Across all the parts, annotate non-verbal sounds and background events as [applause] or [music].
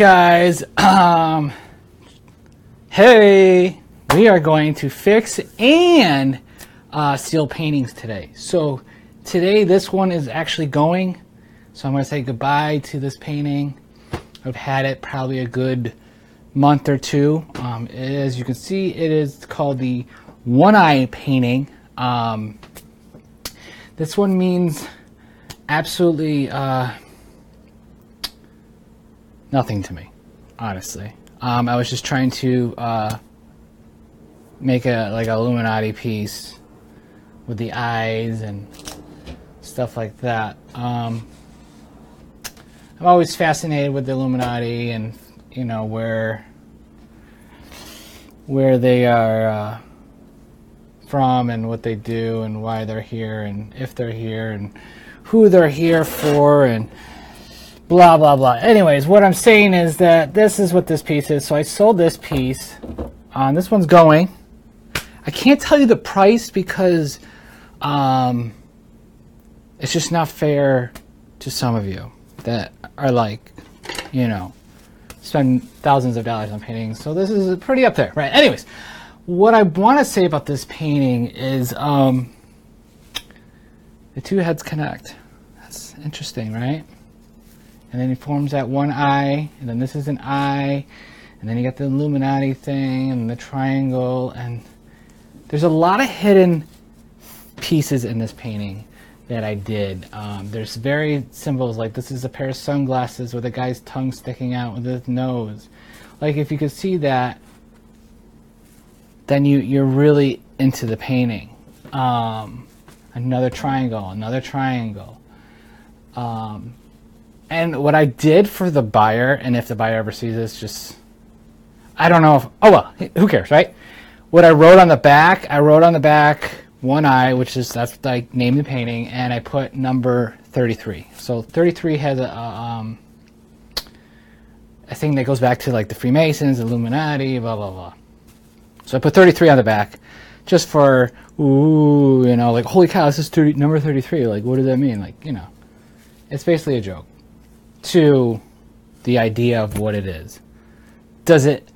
guys? Um, hey, we are going to fix and uh, seal paintings today. So today, this one is actually going. So I'm going to say goodbye to this painting. I've had it probably a good month or two. Um, as you can see, it is called the One Eye painting. Um, this one means absolutely uh, nothing to me, honestly. Um, I was just trying to uh, make a like a Illuminati piece with the eyes and stuff like that. Um, I'm always fascinated with the Illuminati and you know where where they are uh, from and what they do and why they're here and if they're here and who they're here for and blah blah blah. Anyways, what I'm saying is that this is what this piece is. So I sold this piece. Um, this one's going. I can't tell you the price because um, it's just not fair to some of you that are like, you know, spend thousands of dollars on paintings. So this is pretty up there, right? Anyways, what I want to say about this painting is um, the two heads connect. That's interesting, right? And then he forms that one eye, and then this is an eye, and then you got the Illuminati thing and the triangle, and there's a lot of hidden pieces in this painting that I did. Um, there's very symbols like this is a pair of sunglasses with a guy's tongue sticking out with his nose. Like if you could see that, then you you're really into the painting. Um, another triangle, another triangle. Um, and what I did for the buyer, and if the buyer ever sees this, just I don't know if oh well, who cares, right? What I wrote on the back, I wrote on the back one eye, which is that's like name the painting, and I put number 33. So 33 has a, um, a thing that goes back to like the Freemasons, Illuminati, blah blah blah. So I put 33 on the back, just for ooh, you know, like holy cow, this is 30, number 33. Like, what does that mean? Like, you know, it's basically a joke to the idea of what it is. Does it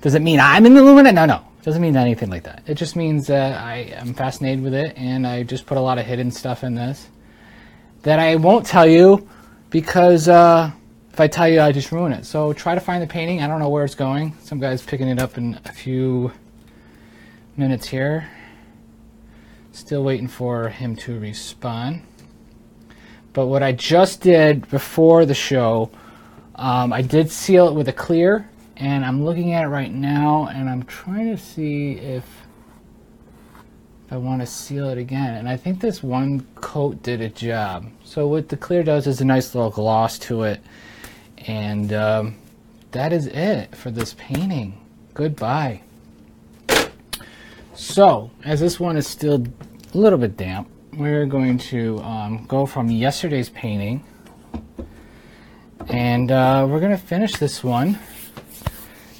does it mean I'm in the Illuminati? No, no. It doesn't mean anything like that. It just means that I am fascinated with it and I just put a lot of hidden stuff in this that I won't tell you because uh, if I tell you, I just ruin it. So try to find the painting. I don't know where it's going. Some guy's picking it up in a few minutes here. Still waiting for him to respond. But what I just did before the show, um, I did seal it with a clear, and I'm looking at it right now, and I'm trying to see if, if I want to seal it again. And I think this one coat did a job. So what the clear does is a nice little gloss to it, and um, that is it for this painting. Goodbye. So, as this one is still a little bit damp, we're going to um, go from yesterday's painting and uh, we're going to finish this one.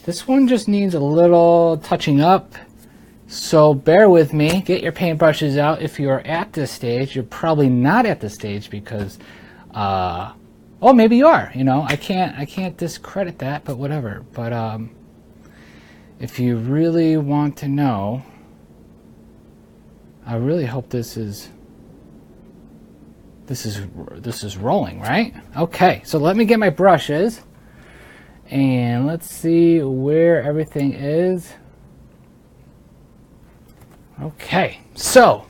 This one just needs a little touching up. So bear with me. Get your paintbrushes out. If you're at this stage, you're probably not at this stage because, uh, oh, maybe you are. You know, I can't, I can't discredit that, but whatever. But um, if you really want to know, I really hope this is this is this is rolling, right? Okay, so let me get my brushes and let's see where everything is. Okay, so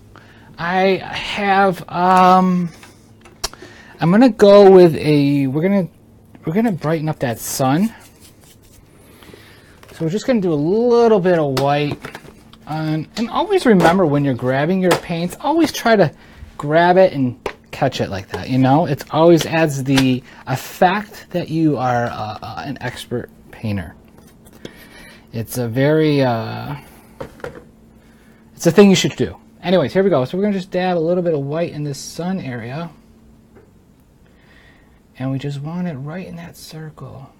I have um I'm gonna go with a we're gonna we're gonna brighten up that sun. So we're just gonna do a little bit of white. and always remember when you're grabbing your paints, always try to grab it and catch it like that. You know, it always adds the effect that you are uh, uh, an expert painter. It's a very, uh, it's a thing you should do. Anyways, here we go. So we're to just dab a little bit of white in this sun area. And we just want it right in that circle.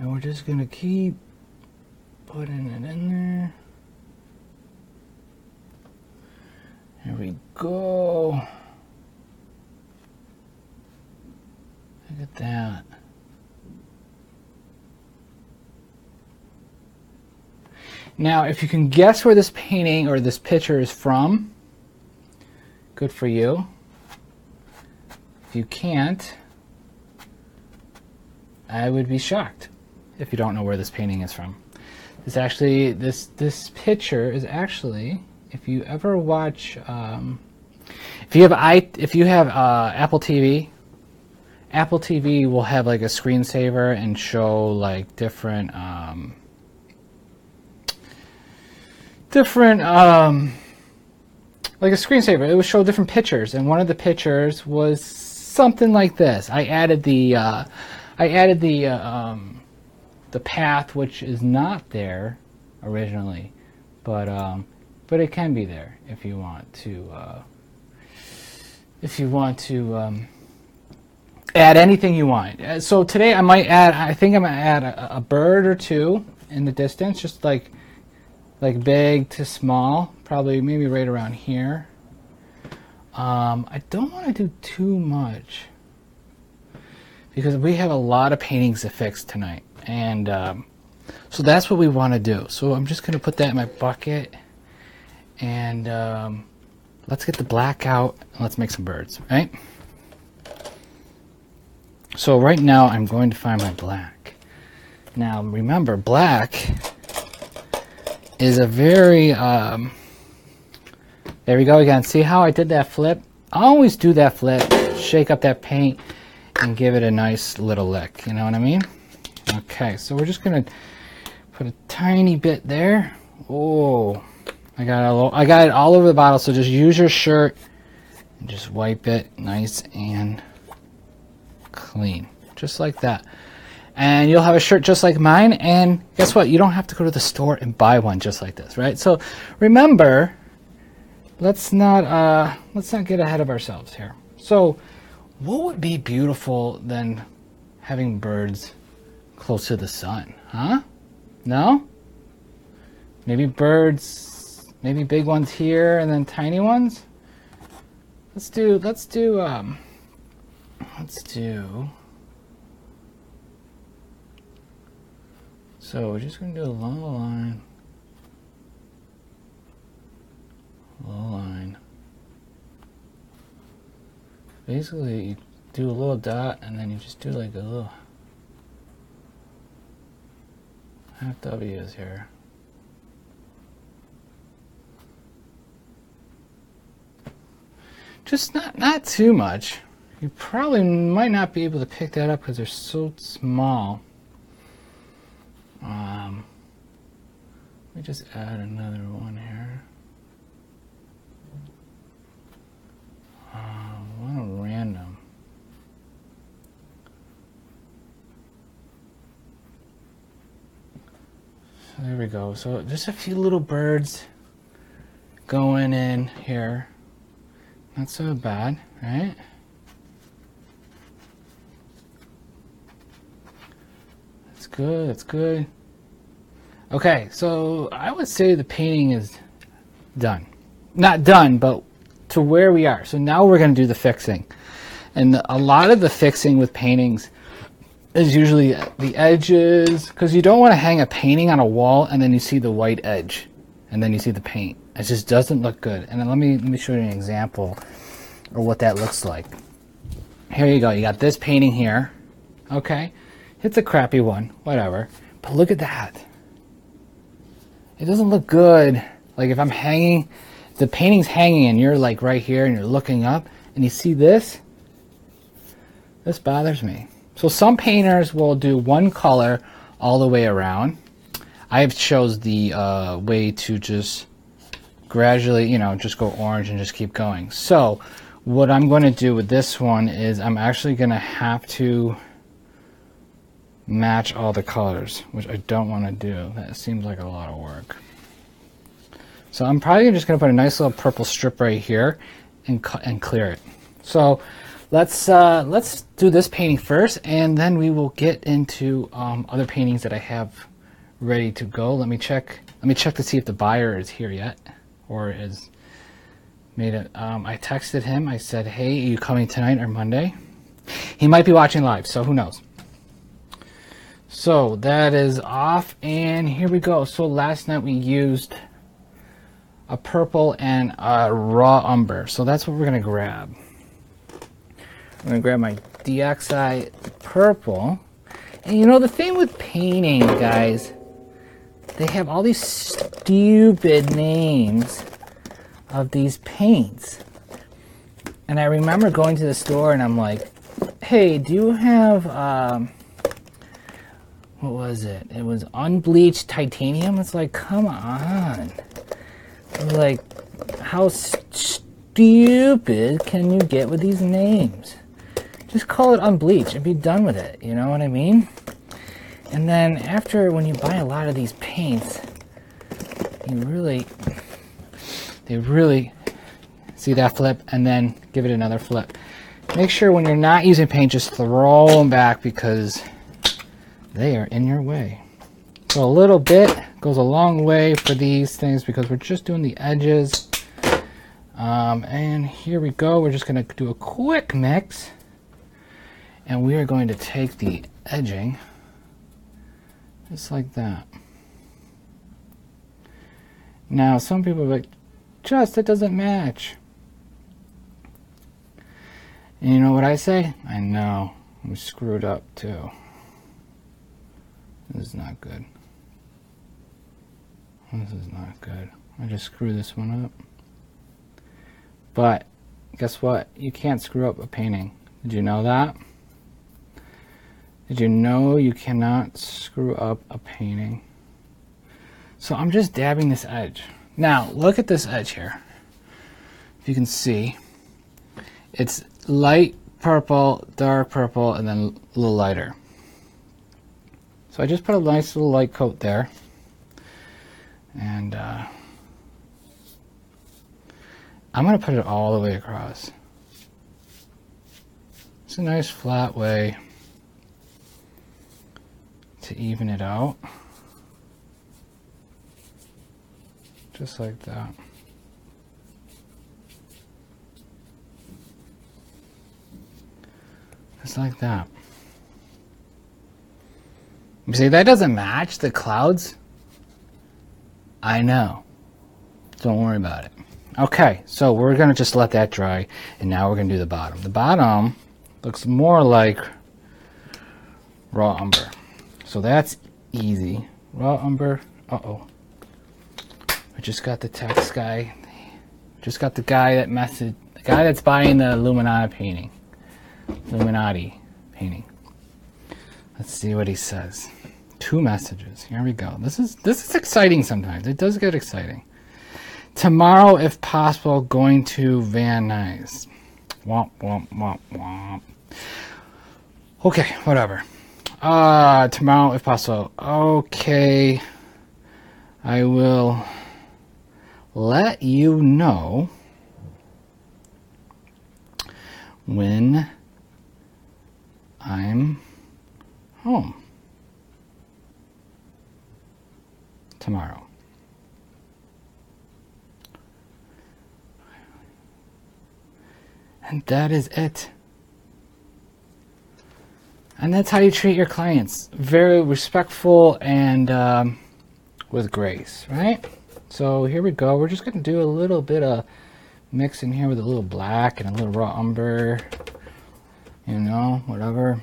And we're just to keep putting it in there. There we go. Look at that. Now, if you can guess where this painting or this picture is from, good for you. If you can't, I would be shocked if you don't know where this painting is from. This actually, this this picture is actually if you ever watch, um, if you have i, if you have uh, Apple TV, Apple TV will have like a screensaver and show like different, um, different, um, like a screensaver. It would show different pictures, and one of the pictures was something like this. I added the, uh, I added the. Uh, um, the path which is not there originally, but um, but it can be there if you want to uh, if you want to um, add anything you want. Uh, so today I might add. I think I'm gonna add a, a bird or two in the distance, just like like big to small, probably maybe right around here. Um, I don't want to do too much because we have a lot of paintings to fix tonight. And um, so that's what we want to do. So I'm just going to put that in my bucket. And um, let's get the black out and let's make some birds, right? So right now I'm going to find my black. Now remember, black is a very, um, there we go again. See how I did that flip? I always do that flip, shake up that paint, and give it a nice little lick. You know what I mean? Okay, so we're just gonna put a tiny bit there. Oh, I got a little, I got it all over the bottle. So just use your shirt and just wipe it nice and clean, just like that. And you'll have a shirt just like mine. And guess what? You don't have to go to the store and buy one just like this, right? So remember, let's not uh, let's not get ahead of ourselves here. So, what would be beautiful than having birds close to the sun, huh? No? Maybe birds, maybe big ones here and then tiny ones? Let's do, let's do, um, let's do, so we're just going to do a long line, low line. Basically, you do a little dot and then you just do like a little Half W is here. Just not, not too much. You probably might not be able to pick that up because they're so small. Um, let me just add another one here. Uh, one random. there we go. So just a few little birds going in here. Not so bad, right? That's good, that's good. Okay, so I would say the painting is done. Not done, but to where we are. So now we're going to do the fixing. And a lot of the fixing with paintings is usually the edges because you don't want to hang a painting on a wall and then you see the white edge and then you see the paint. It just doesn't look good. And let me let me show you an example of what that looks like. Here you go. You got this painting here. Okay. It's a crappy one, whatever. But look at that. It doesn't look good. Like if I'm hanging, the painting's hanging and you're like right here and you're looking up and you see this, this bothers me. So some painters will do one color all the way around. I've chose the uh, way to just gradually, you know, just go orange and just keep going. So what I'm going to do with this one is I'm actually going to have to match all the colors, which I don't want to do. That seems like a lot of work. So I'm probably just going to put a nice little purple strip right here and, and clear it. So let's uh, let's do this painting first, and then we will get into um, other paintings that I have ready to go. Let me check. Let me check to see if the buyer is here yet, or is made it. Um, I texted him. I said, "Hey, are you coming tonight or Monday?" He might be watching live, so who knows. So that is off, and here we go. So last night we used a purple and a raw umber. So that's what we're gonna grab. I'm gonna grab my DXI purple. And you know, the thing with painting, guys, they have all these stupid names of these paints. And I remember going to the store and I'm like, hey, do you have, um, what was it? It was unbleached titanium. It's like, come on. Like, how stupid can you get with these names? Just call it unbleached and be done with it. You know what I mean? And then after, when you buy a lot of these paints, you really, they really, see that flip and then give it another flip. Make sure when you're not using paint, just throw them back because they are in your way. So a little bit goes a long way for these things because we're just doing the edges. Um, and here we go. We're just going to do a quick mix. And we are going to take the edging just like that. Now, some people are like, just, it doesn't match. And you know what I say? I know. We screwed up too. This is not good. This is not good. I just screwed this one up. But guess what? You can't screw up a painting. Did you know that? Did you know you cannot screw up a painting? So I'm just dabbing this edge. Now, look at this edge here. If you can see, it's light purple, dark purple, and then a little lighter. So I just put a nice little light coat there. And uh, I'm going to put it all the way across. It's a nice flat way to even it out. Just like that. Just like that. You see, that doesn't match the clouds. I know. Don't worry about it. Okay, so we're going to just let that dry, and now we're going to do the bottom. The bottom looks more like raw umber. So that's easy. Raw umber. Uh-oh. I just got the text guy. Just got the guy that message, the guy that's buying the Illuminati painting. Illuminati painting. Let's see what he says. Two messages. Here we go. This is this is exciting sometimes. It does get exciting. Tomorrow, if possible, going to Van Nuys. Womp womp womp womp. Okay, whatever. Uh tomorrow if possible. Okay. I will let you know when I'm home tomorrow. And that is it. And that's how you treat your clients. Very respectful and um, with grace, right? So here we go. We're just going to do a little bit of mixing here with a little black and a little raw umber you know, whatever.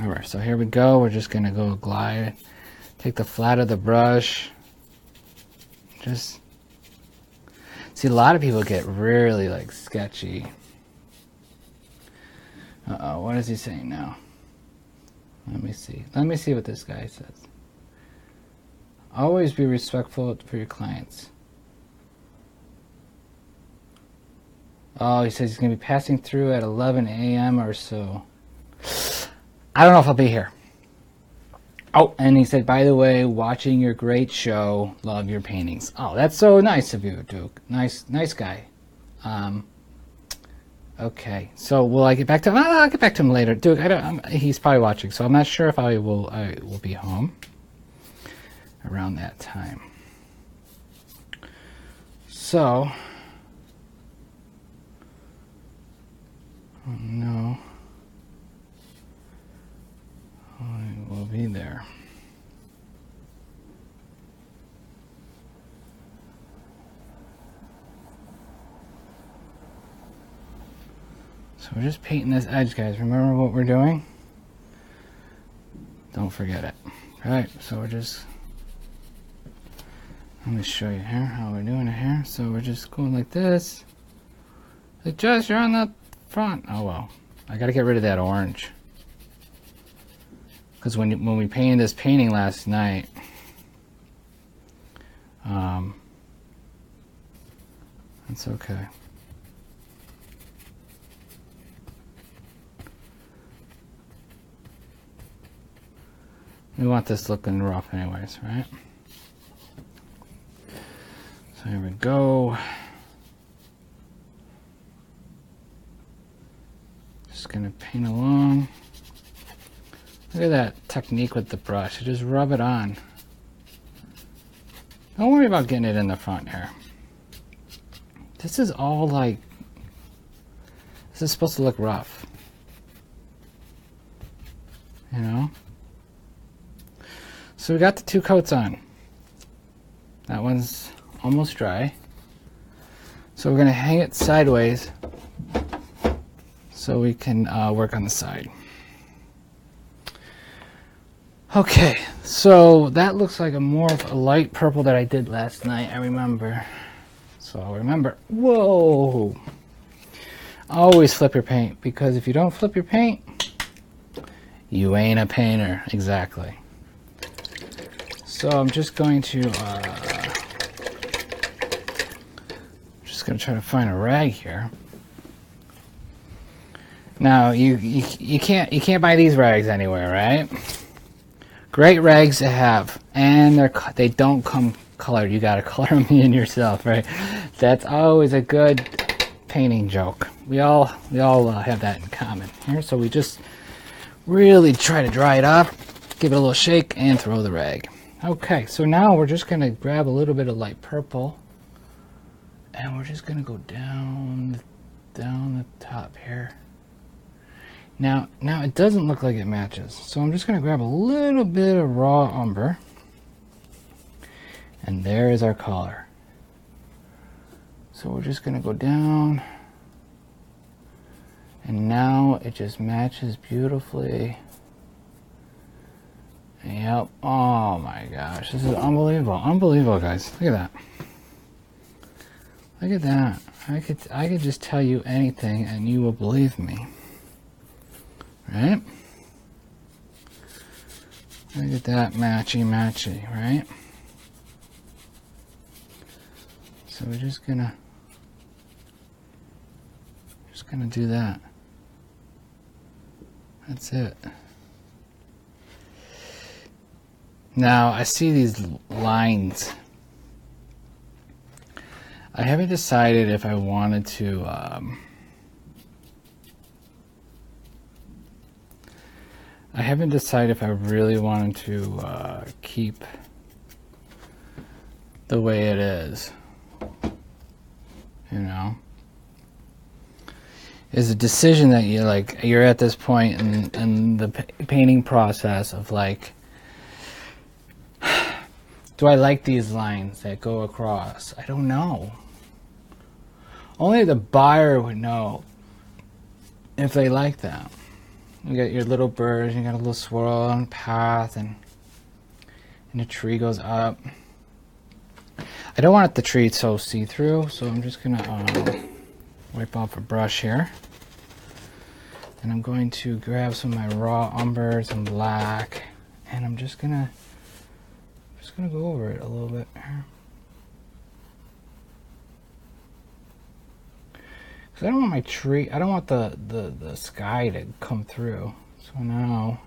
All right, so here we go. We're just gonna go glide. Take the flat of the brush. Just see a lot of people get really like sketchy. Uh oh, what is he saying now? Let me see. Let me see what this guy says. Always be respectful for your clients. Oh, he says he's going to be passing through at 11 a.m. or so. I don't know if I'll be here. Oh, and he said, by the way, watching your great show, love your paintings. Oh, that's so nice of you, Duke. Nice, nice guy. Um, okay, so will I get back to him? I'll get back to him later. Duke, I don't, I'm, he's probably watching, so I'm not sure if I will. I will be home around that time. So. Oh, no. I will be there. We're just painting this edge, guys. Remember what we're doing? Don't forget it. All right, so we're just, let me show you here how we're doing it here. So we're just going like this. Like, Josh, you're on the front. Oh, well. I got to get rid of that orange. Because when, when we painted this painting last night, um, it's okay. We want this looking rough anyways, right? So here we go. Just gonna paint along. Look at that technique with the brush. just rub it on. Don't worry about getting it in the front here. This is all like, this is supposed to look rough. You know? So we got the two coats on. That one's almost dry. So we're going to hang it sideways so we can uh, work on the side. Okay, so that looks like a more of a light purple that I did last night, I remember. So I'll remember, whoa! Always flip your paint, because if you don't flip your paint, you ain't a painter, exactly. So I'm just going to, uh, just going to try to find a rag here. Now you, you you can't you can't buy these rags anywhere, right? Great rags to have, and they're they don't come colored. You got to [laughs] color them in yourself, right? That's always a good painting joke. We all we all uh, have that in common here. So we just really try to dry it up, give it a little shake, and throw the rag. Okay, so now we're just going to grab a little bit of light purple and we're just going to go down down the top here. Now, now it doesn't look like it matches. So I'm just going to grab a little bit of raw umber. And there is our color. So we're just going to go down. And now it just matches beautifully. Yep. Oh my gosh. This is unbelievable. Unbelievable, guys. Look at that. Look at that. I could I could just tell you anything and you will believe me. Right? Look at that matchy matchy, right? So we're just gonna just gonna do that. That's it. Now, I see these lines. I haven't decided if I wanted to um, I haven't decided if I really wanted to uh, keep the way it is. You know? Is a decision that you like you're at this point in, in the painting process of like do I like these lines that go across? I don't know. Only the buyer would know if they like them. You got your little birds, you got a little swirl on path, and and the tree goes up. I don't want the tree so see-through, so I'm just gonna um, wipe off a brush here. And I'm going to grab some of my raw umber, some black, and I'm just gonna just gonna go over it a little bit here. Cause I don't want my tree, I don't want the, the, the sky to come through. So now,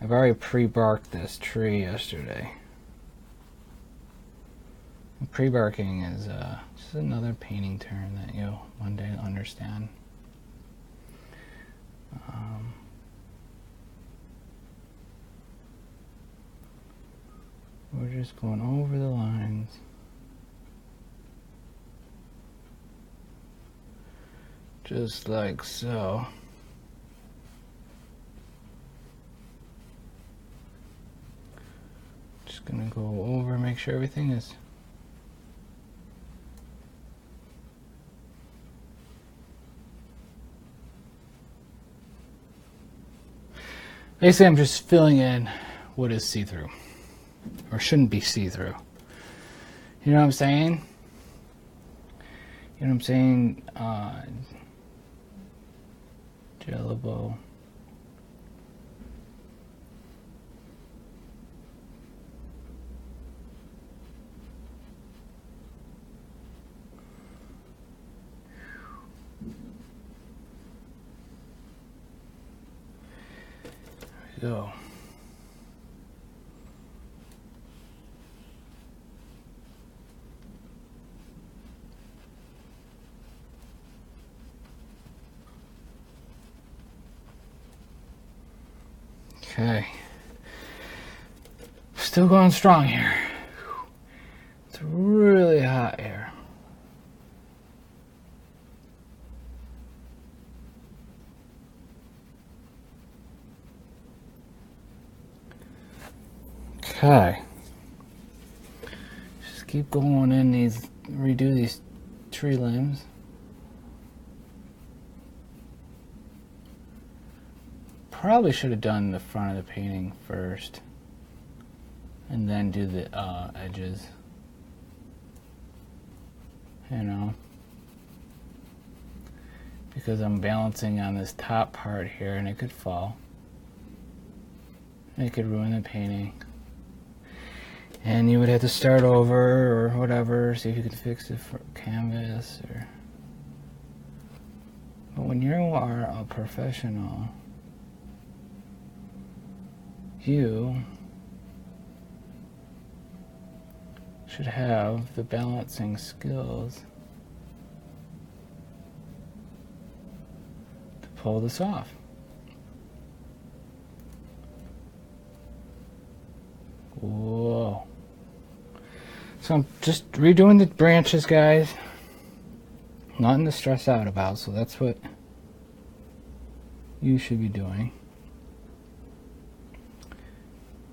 I've already pre-barked this tree yesterday. Pre-barking is uh, just another painting term that you'll one day understand. Um, We're just going over the lines. Just like so. Just gonna go over make sure everything is Basically, I'm just filling in what is see-through or shouldn't be see-through. You know what I'm saying? You know what I'm saying? Uh, Jello go. Okay. Still going strong here. It's really hot here. Okay. Just keep going in these, redo these tree limbs. Probably should have done the front of the painting first and then do the uh, edges. You know? Because I'm balancing on this top part here and it could fall. It could ruin the painting and you would have to start over or whatever, see if you could fix it for canvas or. But when you are a professional, you should have the balancing skills to pull this off. Whoa. So I'm just redoing the branches, guys. Nothing to stress out about, so that's what you should be doing.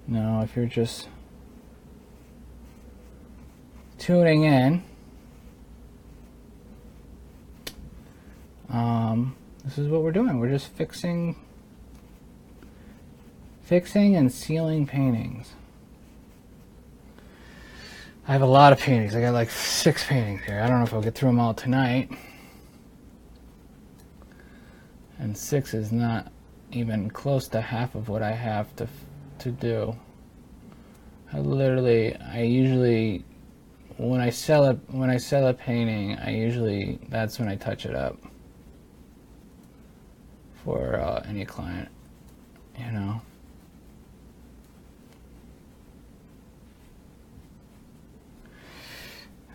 Now, if you're just tuning in, um, this is what we're doing. We're just fixing, fixing and sealing paintings. I have a lot of paintings. I got like six paintings here. I don't know if I'll get through them all tonight. And six is not even close to half of what I have to to do. I literally, I usually, when I sell it, when I sell a painting, I usually that's when I touch it up for uh, any client, you know.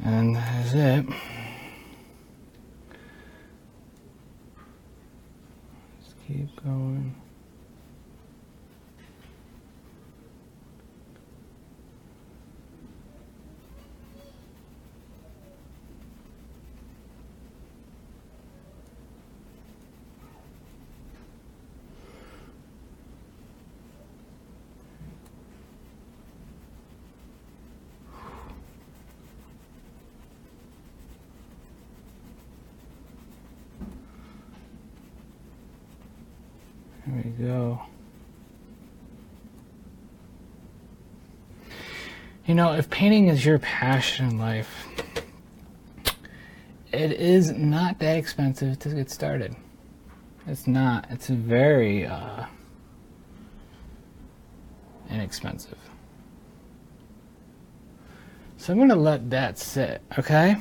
And that's it. Let's keep going. There we go. You know, if painting is your passion in life, it is not that expensive to get started. It's not. It's very uh, inexpensive. So I'm going to let that sit, okay?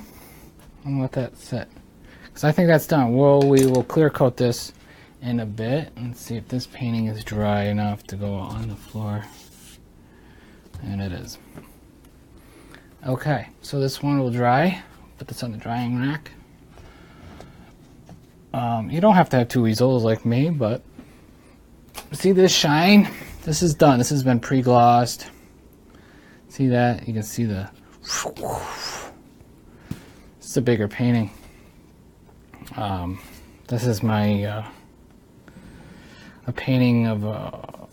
I'm going to let that sit. Because I think that's done. Well, we will clear coat this in a bit. Let's see if this painting is dry enough to go on the floor. And it is. Okay, so this one will dry. Put this on the drying rack. Um, you don't have to have two easels like me, but see this shine? This is done. This has been pre-glossed. See that? You can see the... It's a bigger painting. Um, this is my... Uh, a painting of a.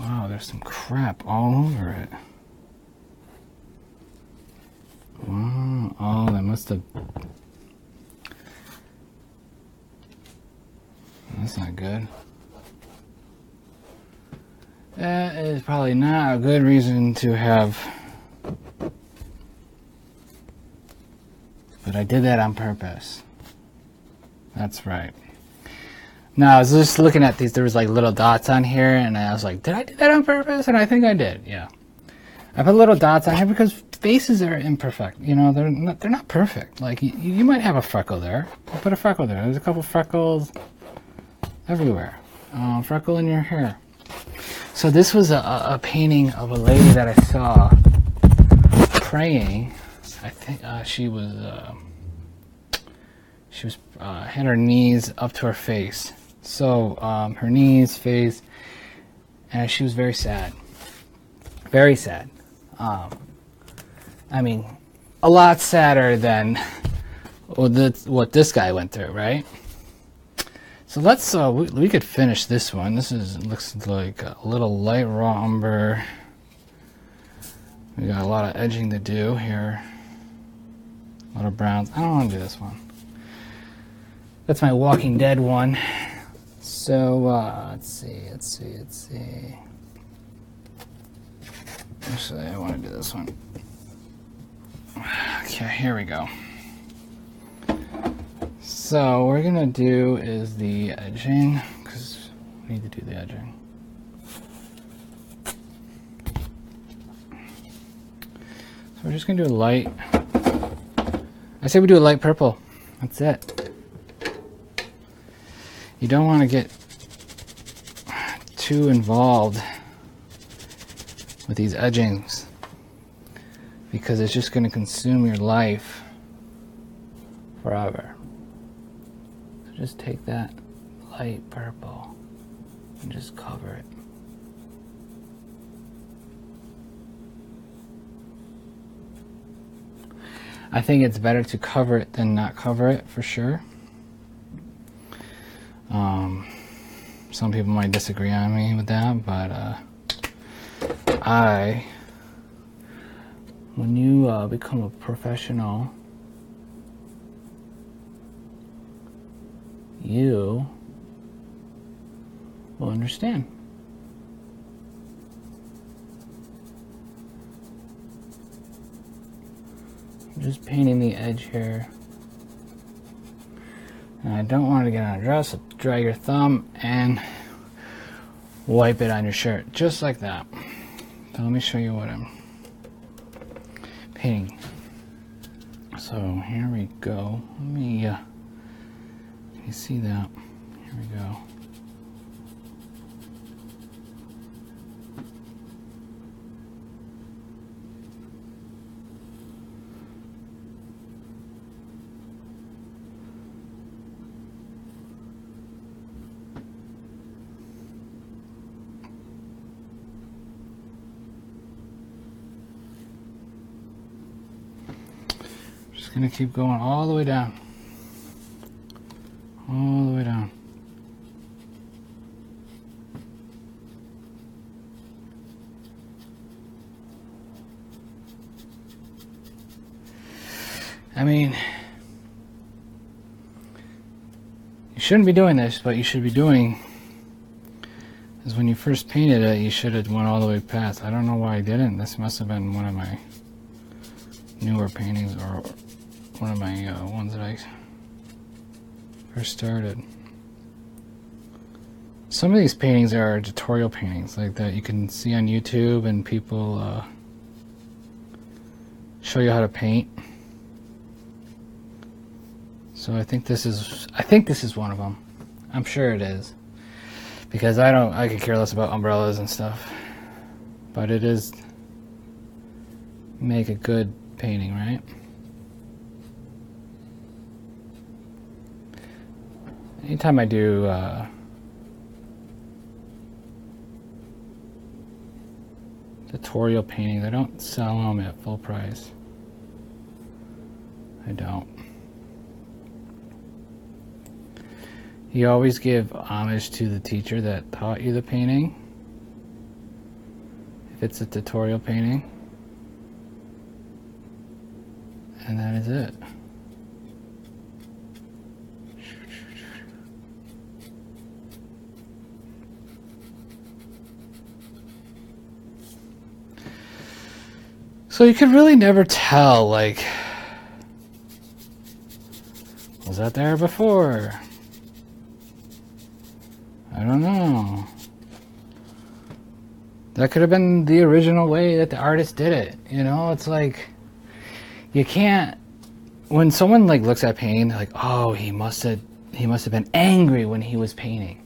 Wow, there's some crap all over it. Wow, That's not good. That is probably not a good reason to have. But I did that on purpose. That's right. Now, I was just looking at these. There was like little dots on here, and I was like, "Did I do that on purpose?" And I think I did. Yeah, I put little dots on here because faces are imperfect. You know, they're not, they're not perfect. Like you, you might have a freckle there. I put a freckle there. There's a couple freckles everywhere. Uh, freckle in your hair. So this was a, a painting of a lady that I saw praying. I think uh, she was uh, she was uh, had her knees up to her face. So um, her knees, face, and she was very sad. Very sad. Um, I mean, a lot sadder than what this guy went through, right? So let's, uh, we, we, could finish this one. This is looks like a little light raw umber. We got a lot of edging to do here. A lot of browns. I don't want to do this one. That's my Walking Dead one. So, uh, let's see, let's see, let's see. Actually, I want to do this one. Okay, here we go. So, what we're to do is the edging, because we need to do the edging. So we're just to do a light, I say we do a light purple. That's it. You don't want to get too involved with these edgings because it's just going to consume your life forever. So just take that light purple and just cover it. I think it's better to cover it than not cover it for sure. Um, some people might disagree on me with that, but uh, I, when you uh, become a professional, you will understand. I'm just painting the edge here. And I don't want to get on a dress, so dry your thumb and wipe it on your shirt, just like that. So let me show you what I'm painting. So here we go. Let me, uh, you see that? Here we go. To keep going all the way down. All the way down. I mean, you shouldn't be doing this, but you should be doing is when you first painted it, you should have went all the way past. I don't know why I didn't. This must have been one of my newer paintings or one of my uh, ones that I first started. Some of these paintings are tutorial paintings, like that you can see on YouTube, and people uh, show you how to paint. So I think this is I think this is one of them. I'm sure it is because I don't I could care less about umbrellas and stuff, but it is make a good painting, right? Anytime I do uh, tutorial paintings, I don't sell them at full price. I don't. You always give homage to the teacher that taught you the painting. If it's a tutorial painting. And that is it. So you could really never tell, like, was that there before? I don't know. That could have been the original way that the artist did it. You know, it's like you can't when someone like looks at painting, they're like, "Oh, he must have he must have been angry when he was painting."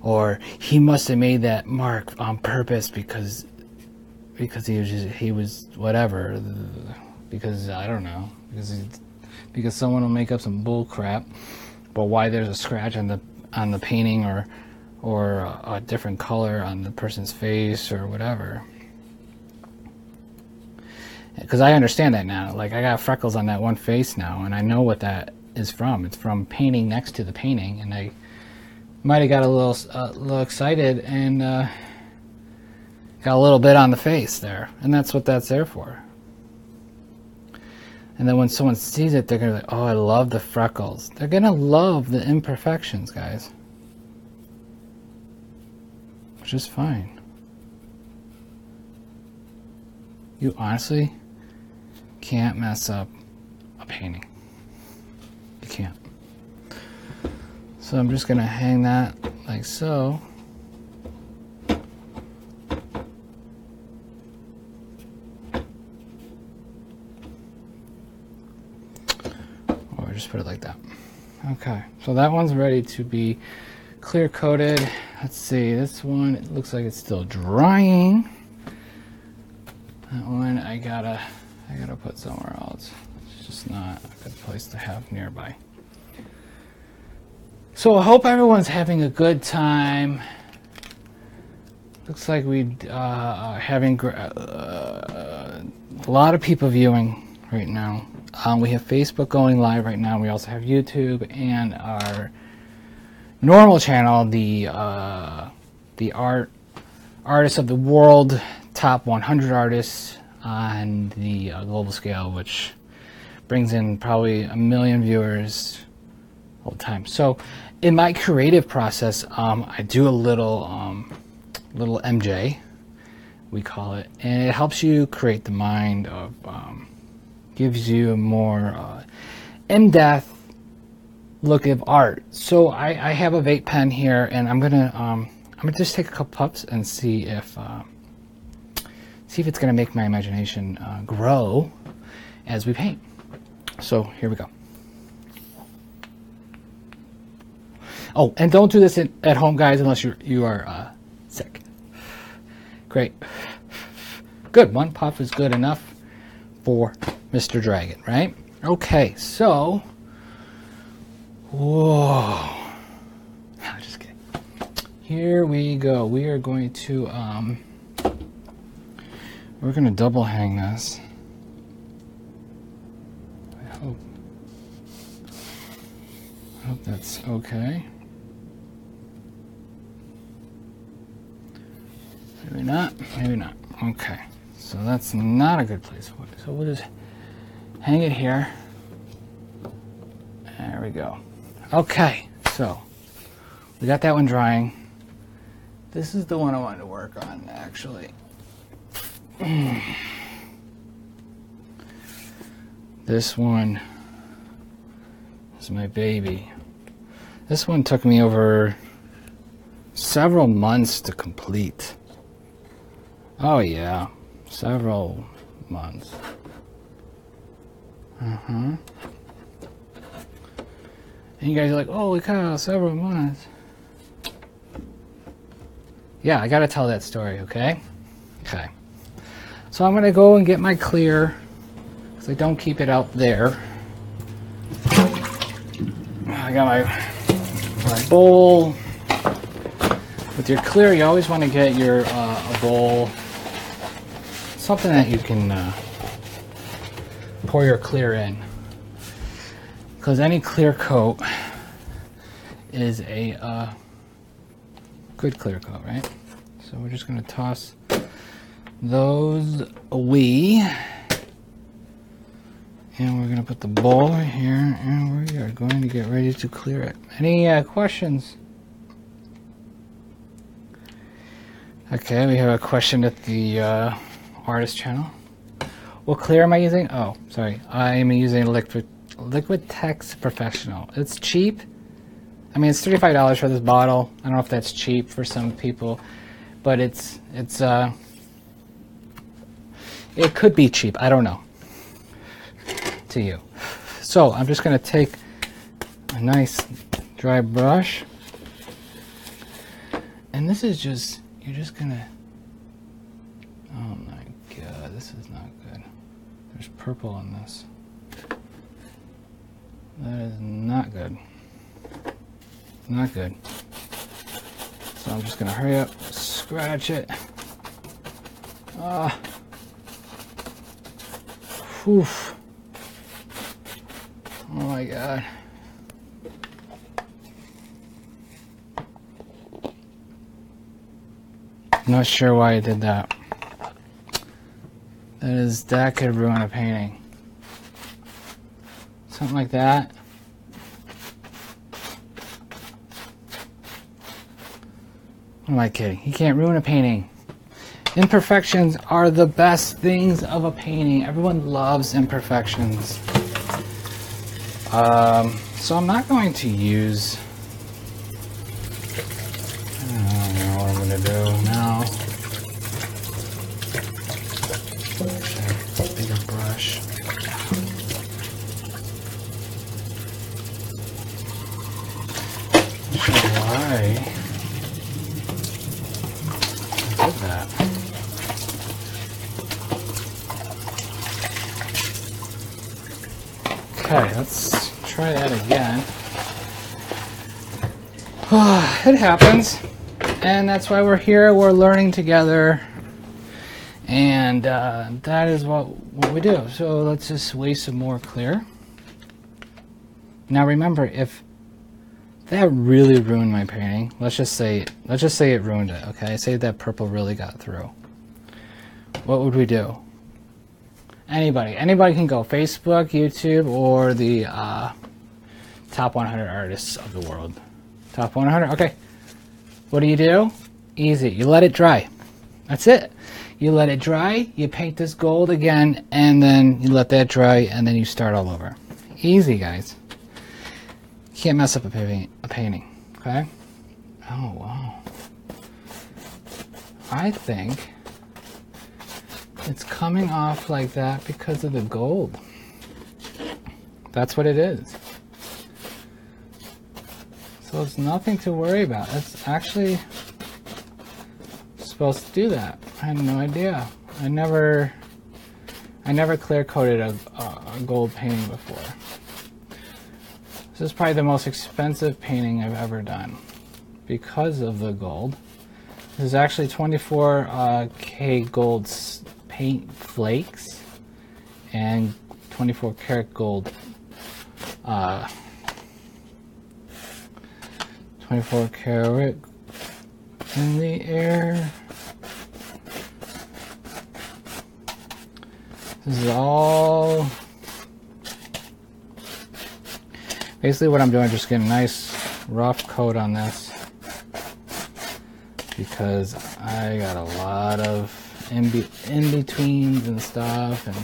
Or he must have made that mark on purpose because because he was just, he was whatever because I don't know because he, because someone will make up some bull crap but why there's a scratch on the on the painting or or a, a different color on the person's face or whatever. Because I understand that now. Like, I got freckles on that one face now, and I know what that is from. It's from painting next to the painting, and I might have got a little, uh, little excited and uh, got a little bit on the face there, and that's what that's there for. And then when someone sees it, they're gonna be like, "Oh, I love the freckles." They're gonna love the imperfections, guys which is fine. You honestly can't mess up a painting. You can't. So I'm just to hang that like so. Or just put it like that. Okay, so that one's ready to be clear coated. Let's see, this one, it looks like it's still drying. That one I gotta, I gotta put somewhere else. It's just not a good place to have nearby. So I hope everyone's having a good time. Looks like we uh, are having uh, a lot of people viewing right now. Um, we have Facebook going live right now. We also have YouTube and our normal channel, the uh, the art artists of the world, top 100 artists on the uh, global scale, which brings in probably a million viewers all the time. So, in my creative process, um, I do a little um, little MJ, we call it, and it helps you create the mind of, um, gives you a more uh, in-depth look of art. So I, I have a vape pen here, and I'm gonna um, I'm gonna just take a couple puffs and see if uh, see if it's gonna make my imagination uh, grow as we paint. So here we go. Oh, and don't do this in, at home, guys, unless you you are uh, sick. Great. Good. One puff is good enough for Mr. Dragon, right? Okay, so Whoa. [laughs] just kidding. Here we go. We are going to, um, we're going to double hang this. I hope, I hope that's okay. Maybe not, maybe not. Okay, so that's not a good place. So we'll just hang it here. There we go. Okay, so we got that one drying. This is the one I wanted to work on, actually. [clears throat] this one is my baby. This one took me over several months to complete. Oh, yeah, several months. Uh huh. And you guys are like, holy cow, several months. Yeah, I gotta tell that story, okay? Okay. So I'm gonna go and get my clear, because I don't keep it out there. I got my, my bowl. With your clear, you always want to get your uh, a bowl, something that you can uh, pour your clear in because any clear coat is a uh, good clear coat, right? So we're just going to toss those away. And we're going to put the bowl right here, and we are going to get ready to clear it. Any uh, questions? Okay, we have a question at the uh, artist channel. What clear am I using? Oh, sorry. I am using Liquid Liquitex Professional. It's cheap. I mean, it's $35 for this bottle. I don't know if that's cheap for some people, but it's it's uh it could be cheap. I don't know. To you. So, I'm just going to take a nice dry brush. And this is just you're just going to Oh my god, this is not good. There's purple on this. That is not good. Not good. So I'm just gonna hurry up, scratch it. Ah. Whew. Oh my god. Not sure why I did that. That is, that could ruin a painting. Something like that. What am I kidding? He can't ruin a painting. Imperfections are the best things of a painting. Everyone loves imperfections. Um, so I'm not going to use. I don't know what I'm going to do now. Bigger brush. Not sure why I did that. Okay, let's try that again. it happens. And that's why we're here. We're learning together. And uh, that is what, what we do. So let's just waste some more clear. Now remember, if that really ruined my painting, let's just say let's just say it ruined it. Okay, say that purple really got through. What would we do? Anybody, anybody can go. Facebook, YouTube, or the uh, top 100 artists of the world. Top 100. Okay. What do you do? Easy. You let it dry. That's it. You let it dry. You paint this gold again, and then you let that dry, and then you start all over. Easy, guys. Can't mess up a painting. A painting. Okay. Oh wow. I think it's coming off like that because of the gold. That's what it is. So it's nothing to worry about. It's actually supposed to do that. I had no idea. I never, I never clear coated a, a gold painting before. This is probably the most expensive painting I've ever done because of the gold. This is actually 24k uh, gold paint flakes and 24 karat gold uh, 24 karat in the air. This is all basically what I'm doing just getting a nice rough coat on this because I got a lot of in, be in betweens and stuff and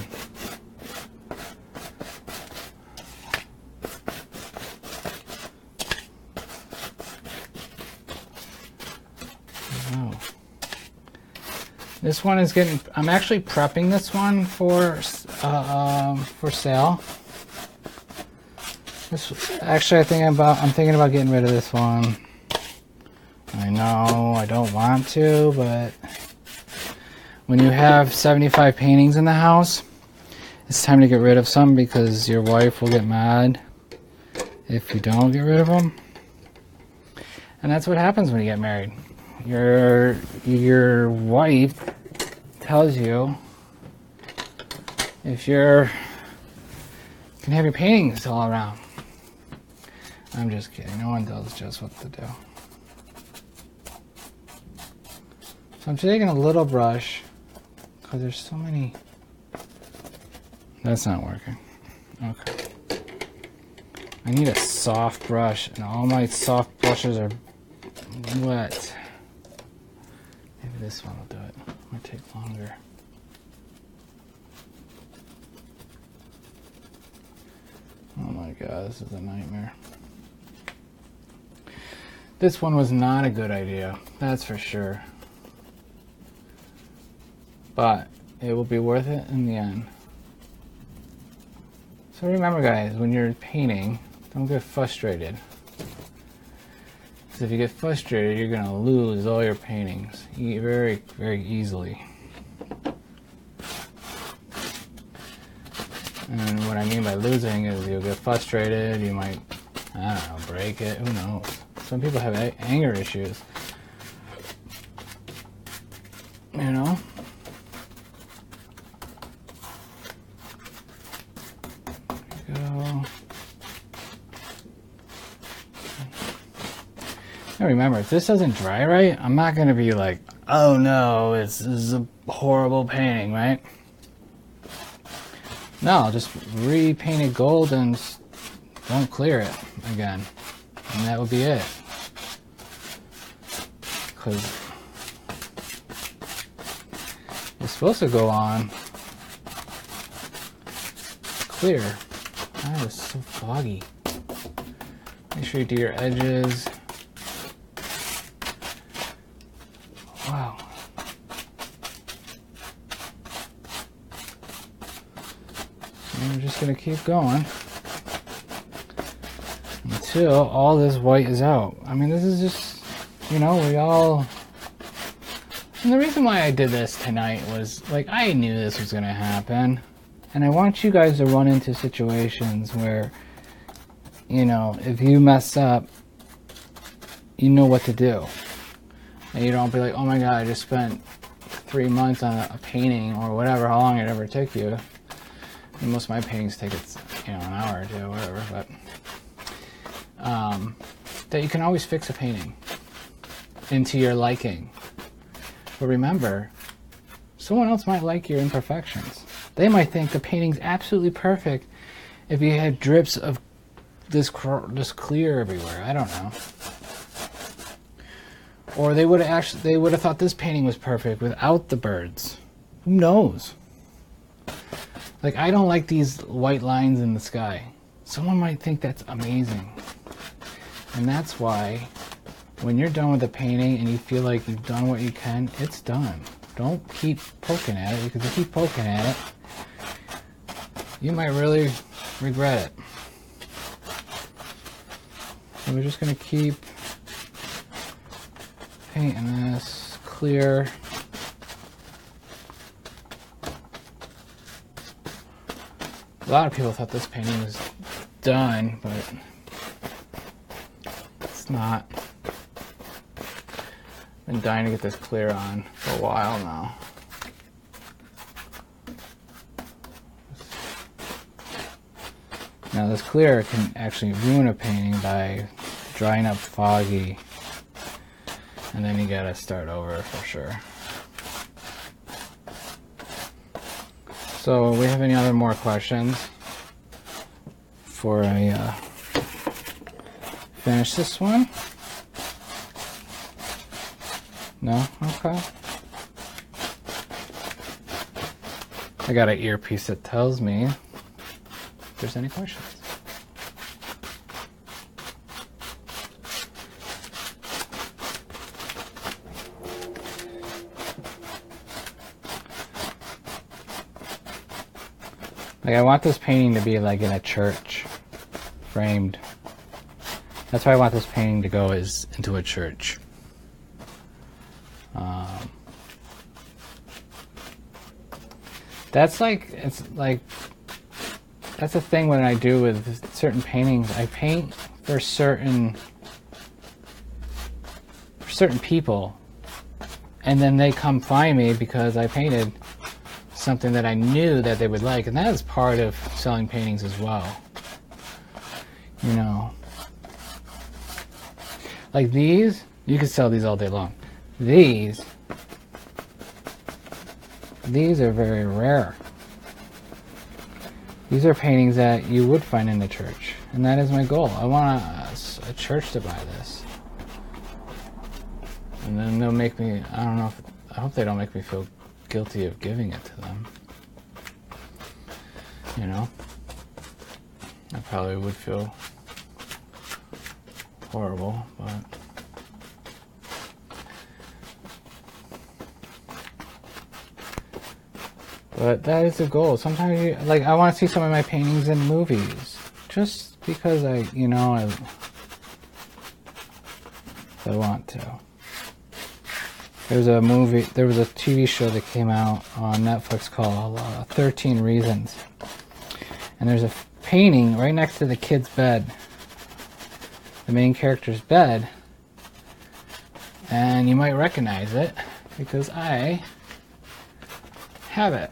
oh. This one is getting. I'm actually prepping this one for uh, um, for sale. This actually, I think about. I'm thinking about getting rid of this one. I know I don't want to, but when you have 75 paintings in the house, it's time to get rid of some because your wife will get mad if you don't get rid of them. And that's what happens when you get married. Your your wife tells you if you're can have your paintings all around. I'm just kidding. No one tells just what to do. So I'm taking a little brush because there's so many. That's not working. Okay. I need a soft brush, and all my soft brushes are wet. This one will do it. It might take longer. Oh my god, this is a nightmare. This one was not a good idea, that's for sure. But it will be worth it in the end. So remember guys, when you're painting, don't get frustrated. Because if you get frustrated, you're going to lose all your paintings very, very easily. And what I mean by losing is you'll get frustrated, you might, I don't know, break it, who knows. Some people have anger issues. You know? go. Now remember, if this doesn't dry right, I'm not to be like, oh no, it's, this is a horrible painting, right? No, I'll just repaint it gold and don't clear it again. And that would be it. Because it's supposed to go on clear. Ah, that is so foggy. Make sure you do your edges. Wow. Just gonna keep going until all this white is out. I mean, this is just, you know, we all. And the reason why I did this tonight was like I knew this was gonna happen. And I want you guys to run into situations where, you know, if you mess up, you know what to do. And you don't be like, oh my god, I just spent three months on a, painting or whatever, how long it ever took you. And most of my paintings take it, you know, an hour or two, whatever. But um, that you can always fix a painting into your liking. But remember, someone else might like your imperfections. They might think the painting's absolutely perfect if you had drips of this this clear everywhere. I don't know. Or they would have actually they would have thought this painting was perfect without the birds. Who knows? Like I don't like these white lines in the sky. Someone might think that's amazing. And that's why when you're done with the painting and you feel like you've done what you can, it's done. Don't keep poking at it because if you keep poking at it, you might really regret it. So we're just going to keep painting this clear. A lot of people thought this painting was done, but it's not. Been dying to get this clear on for a while now. Now this clear can actually ruin a painting by drying up foggy and then you gotta start over for sure. So we have any other more questions before I uh, finish this one? No? Okay. I got an earpiece that tells me if there's any questions. Like I want this painting to be like in a church, framed. That's why I want this painting to go is into a church. Um, that's like it's like that's the thing when I do with certain paintings. I paint for certain for certain people, and then they come find me because I painted something that I knew that they would like, and that is part of selling paintings as well. You know, like these, you could sell these all day long. These, these are very rare. These are paintings that you would find in the church, and that is my goal. I want a, a church to buy this, and then they'll make me. I don't know. If, I hope they don't make me feel guilty of giving it to them. You know. I probably would feel horrible, but but that is the goal. Sometimes, you, like, I want to see some of my paintings in movies, just because I, you know, I, I want to. There's a movie, there was a TV show that came out on Netflix called uh, 13 Reasons. And there's a painting right next to the kid's bed, the main character's bed. And you might recognize it because I have it.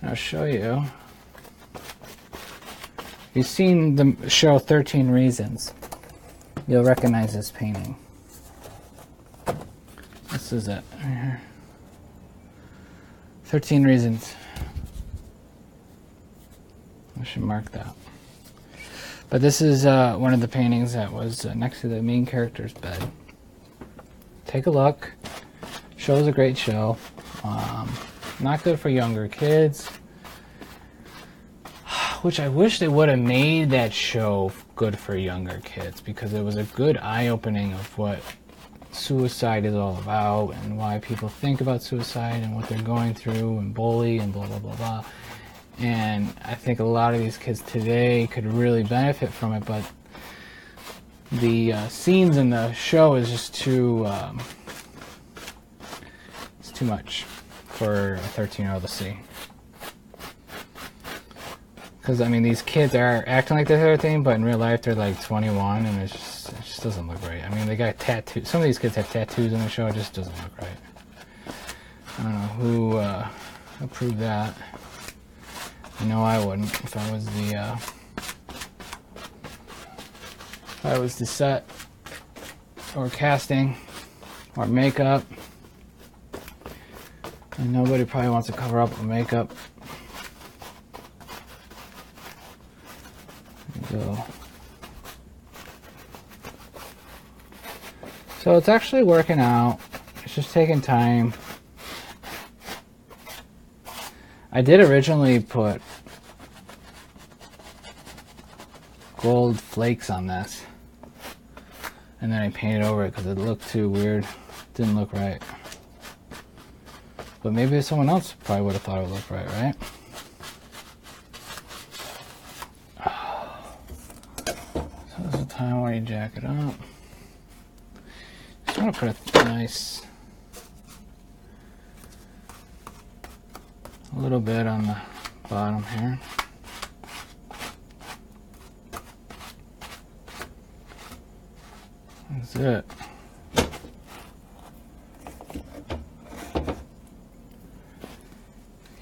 I'll show you. You've seen the show 13 Reasons. You'll recognize this painting. This is it. Right here. 13 reasons. I should mark that. But this is uh, one of the paintings that was uh, next to the main character's bed. Take a look. Show's a great show. Um, not good for younger kids. [sighs] Which I wish they would have made that show good for younger kids because it was a good eye opening of what suicide is all about and why people think about suicide and what they're going through and bully and blah blah blah blah. And I think a lot of these kids today could really benefit from it, but the uh, scenes in the show is just too um, it's too much for a 13 year old to see. Because I mean, these kids are acting like they're 13, but in real life they're like 21, and it's just, doesn't look right. I mean, they got tattoos. Some of these kids have tattoos on the show. It just doesn't look right. I don't know who uh, approved that. I know I wouldn't if I was the uh, if I was the set or casting or makeup. And nobody probably wants to cover up with makeup. go. So it's actually working out. It's just taking time. I did originally put gold flakes on this. And then I painted over it because it looked too weird. Didn't look right. But maybe someone else probably would have thought it would look right, right? jack it up. Just gonna put a nice a little bit on the bottom here. That's it.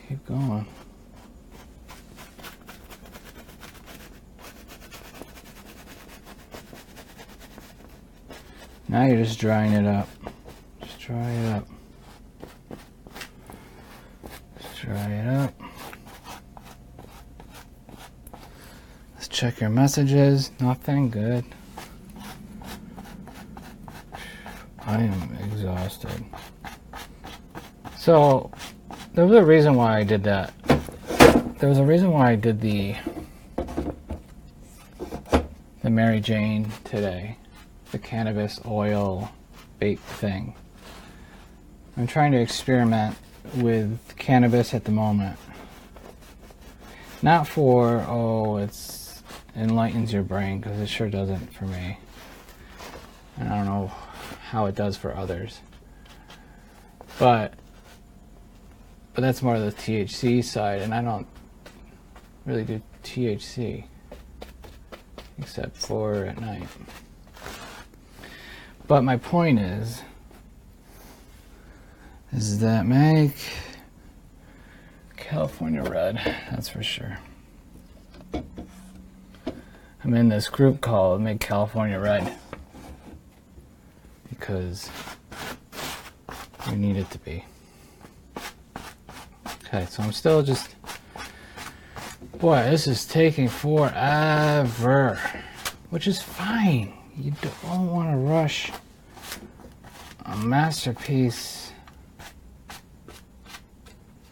Keep going. Now you're just drying it up. Just dry it up. Just dry it up. Let's check your messages. Nothing good. I am exhausted. So, there was a reason why I did that. There was a reason why I did the the Mary Jane today the cannabis oil vape thing. I'm trying to experiment with cannabis at the moment. Not for, oh, it's enlightens your brain, because it sure doesn't for me. And I don't know how it does for others. But, but that's more the THC side, and I don't really do THC except for at night. But my point is, is that make California red, that's for sure. I'm in this group called Make California Red because we need it to be. Okay, so I'm still just. Boy, this is taking forever, which is fine you don't want to rush a masterpiece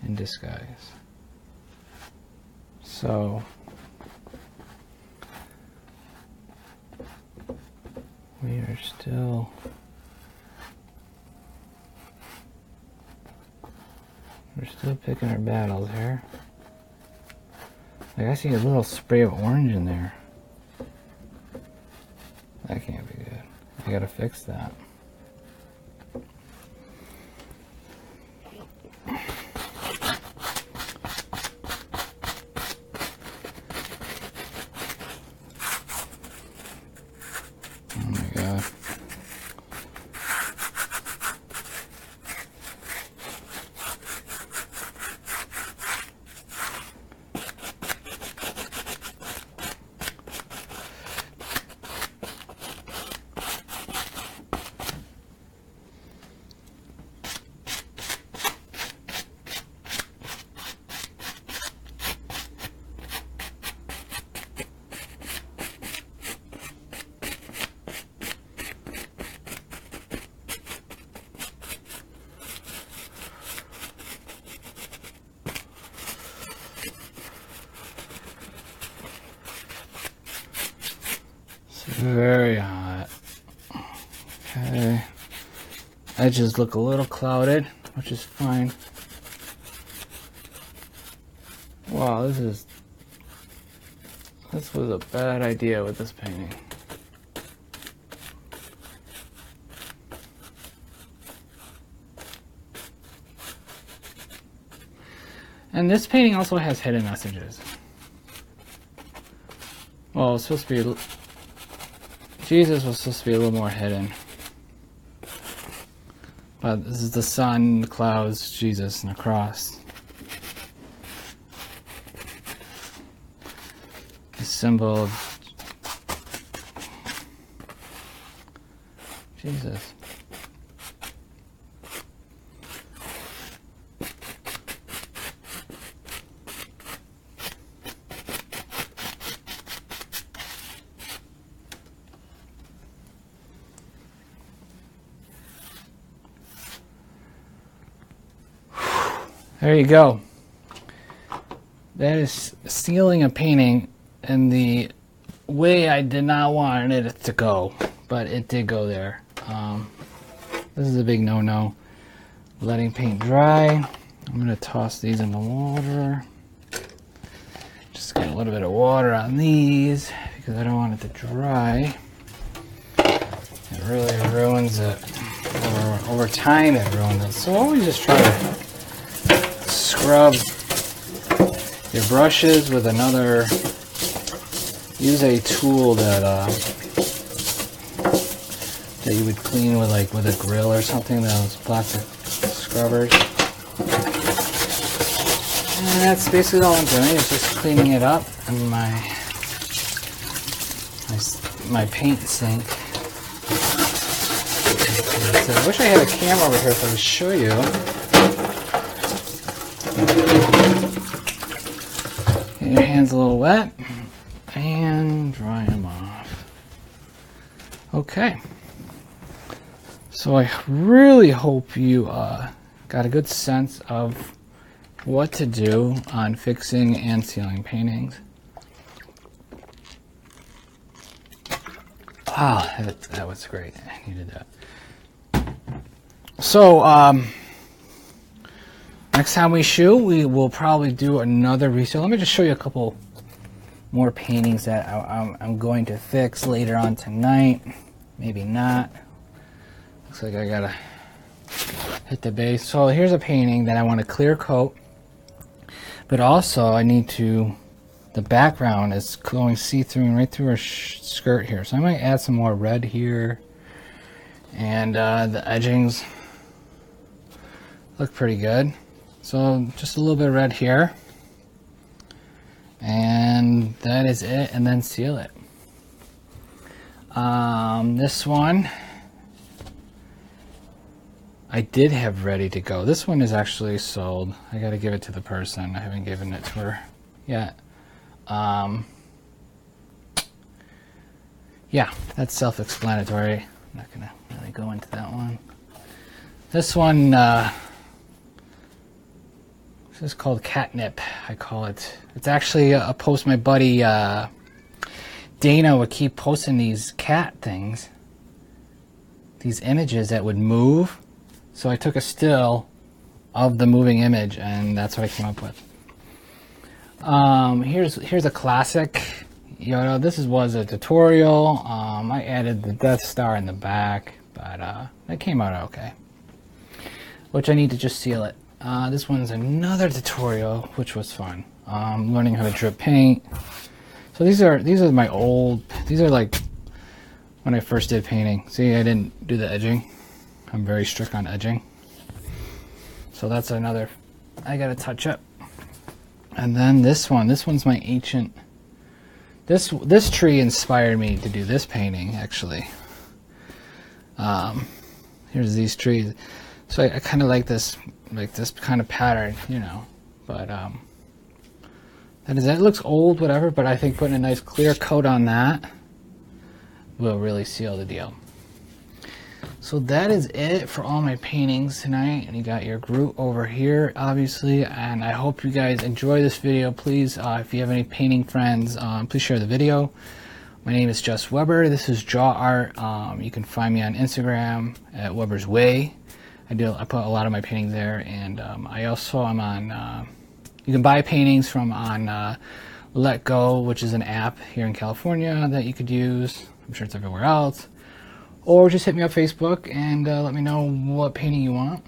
in disguise. So, we are still we're still picking our battles here. Like I see a little spray of orange in there. That can't be good. I gotta fix that. Oh my god. It's very hot. Okay. Edges look a little clouded, which is fine. Wow, this is. This was a bad idea with this painting. And this painting also has hidden messages. Well, it's supposed to be. Jesus was supposed to be a little more hidden. But this is the sun, the clouds, Jesus, and the cross. The symbol of Jesus. There you go. That is sealing a painting in the way I did not want it to go, but it did go there. Um, this is a big no-no. Letting paint dry. I'm going to toss these in the water. Just get a little bit of water on these because I don't want it to dry. It really ruins it. Over, over time it ruins it. So always just try to scrub your brushes with another use a tool that uh, that you would clean with like with a grill or something those plastic scrubbers. And that's basically all I'm doing is just cleaning it up in my my, my paint sink. I wish I had a camera over here so I could show you Your hands a little wet and dry them off. Okay. So I really hope you uh, got a good sense of what to do on fixing and sealing paintings. Wow, that, that was great. I needed that. So, um, Next time we shoot, we will probably do another resale. Let me just show you a couple more paintings that I, am going to fix later on tonight. Maybe not. Looks like I gotta hit the base. So here's a painting that I want to clear coat. But also I need to, the background is going see-through and right through her skirt here. So I might add some more red here. And uh, the edgings look pretty good. So just a little bit of red here. And that is it, and then seal it. Um, this one, I did have ready to go. This one is actually sold. I gotta give it to the person. I haven't given it to her yet. Um, yeah, that's self-explanatory. I'm not gonna really go into that one. This one, uh, this is called catnip. I call it. It's actually a, post my buddy uh, Dana would keep posting these cat things, these images that would move. So I took a still of the moving image, and that's what I came up with. Um, here's here's a classic. You know, this is, was a tutorial. Um, I added the Death Star in the back, but uh, it came out okay. Which I need to just seal it. Uh, this one's another tutorial, which was fun. Um, learning how to drip paint. So these are these are my old. These are like when I first did painting. See, I didn't do the edging. I'm very strict on edging. So that's another. I got to touch up. And then this one. This one's my ancient. This this tree inspired me to do this painting actually. Um, here's these trees. So I, I kind of like this like this kind of pattern, you know. But um, that is that looks old, whatever. But I think putting a nice clear coat on that will really seal the deal. So that is it for all my paintings tonight. And you got your Groot over here, obviously. And I hope you guys enjoy this video. Please, uh, if you have any painting friends, um, please share the video. My name is Jess Weber. This is Jaw Art. Um, you can find me on Instagram at Weber's Way. I do. I put a lot of my paintings there, and um, I also I'm on. Uh, you can buy paintings from on uh, letgo, which is an app here in California that you could use. I'm sure it's everywhere else. Or just hit me up Facebook and uh, let me know what painting you want.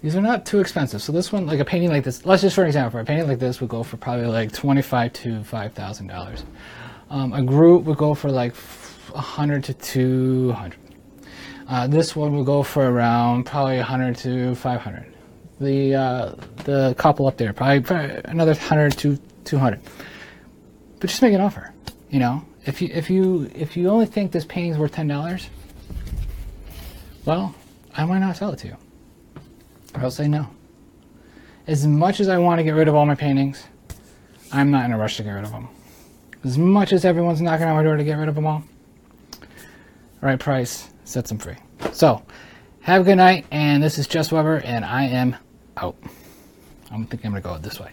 These are not too expensive. So this one, like a painting like this, let's just for an example, a painting like this would go for probably like twenty-five to five thousand dollars. Um, a Groot would go for like hundred to two hundred. Uh, this one will go for around probably 100 to 500. The uh, the couple up there probably, probably another 100 to 200. But just make an offer. You know, if you if you if you only think this painting's worth ten dollars, well, I might not sell it to you, or I'll say no. As much as I want to get rid of all my paintings, I'm not in a rush to get rid of them. As much as everyone's knocking on my door to get rid of them all, right price sets them free. So, have a good night, and this is Jess Weber, and I am out. I don't think I'm going to go this way.